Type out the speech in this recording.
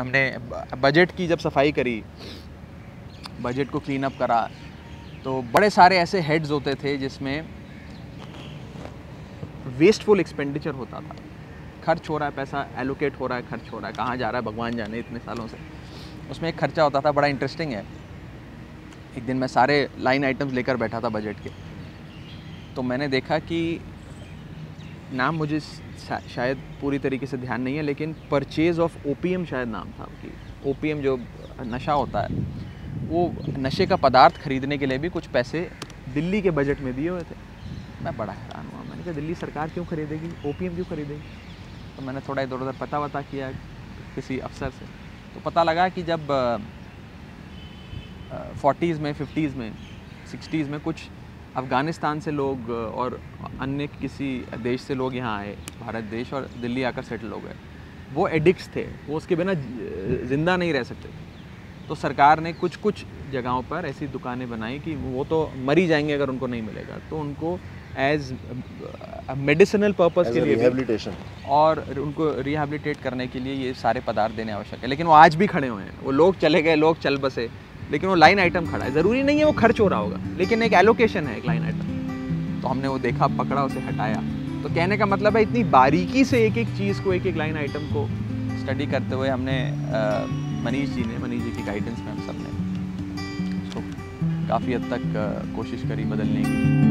हमने बजट की जब सफ़ाई करी बजट को क्लीन अप करा तो बड़े सारे ऐसे हेड्स होते थे जिसमें वेस्टफुल एक्सपेंडिचर होता था। खर्च हो रहा है, पैसा एलोकेट हो रहा है, खर्च हो रहा है, कहाँ जा रहा है, भगवान जाने इतने सालों से। उसमें एक खर्चा होता था, बड़ा इंटरेस्टिंग है। एक दिन मैं सारे लाइन आइटम्स लेकर बैठा था बजट के। तो मैंने देखा कि नाम मुझे शायद पूरी तरीके से ध्यान नहीं है, लेकिन परचेज ऑफ़ ओपीएम शायद नाम था कि ओपीएम जो नशा होता है, वो नशे का पदार्थ खरीदने के लिए भी कुछ पैसे दिल्ली के बजट में दिए हुए थे। मैं बड़ा हैरान हुआ, मैंने कहा, दिल्ली सरकार क्यों खरीदेगी? ओपीएम क्यों खरीदेगी? तो मैंने थोड़ा इधर उधर पता वता किया किसी अफसर से। तो पता लगा कि जब फोर्टीज़ में फिफ्टीज़ में सिक्सटीज़ में कुछ अफ़गानिस्तान से लोग और अन्य किसी देश से लोग यहाँ आए भारत देश और दिल्ली आकर सेटल हो गए। वो एडिक्स थे वो उसके बिना ज़िंदा नहीं रह सकते तो सरकार ने कुछ कुछ जगहों पर ऐसी दुकानें बनाई कि वो तो मरी जाएँगे अगर उनको नहीं मिलेगा। तो उनको एज मेडिसिनल पर्पज के लिए रिहेबिलिटेशन और उनको रिहेबिलिटेट करने के लिए ये सारे पदार्थ देने आवश्यक है। लेकिन वो आज भी खड़े हुए हैं। वो लोग चले गए लोग चल बसे। लेकिन वो लाइन आइटम खड़ा है। ज़रूरी नहीं है वो खर्च हो रहा होगा, लेकिन एक एलोकेशन है एक लाइन आइटम तो हमने वो देखा, पकड़ा, उसे हटाया। तो कहने का मतलब है इतनी बारीकी से एक एक चीज़ को एक एक लाइन आइटम को स्टडी करते हुए हमने मनीष जी ने, मनीष जी की गाइडेंस में हम सबने काफ़ी हद तक कोशिश करी बदलने की।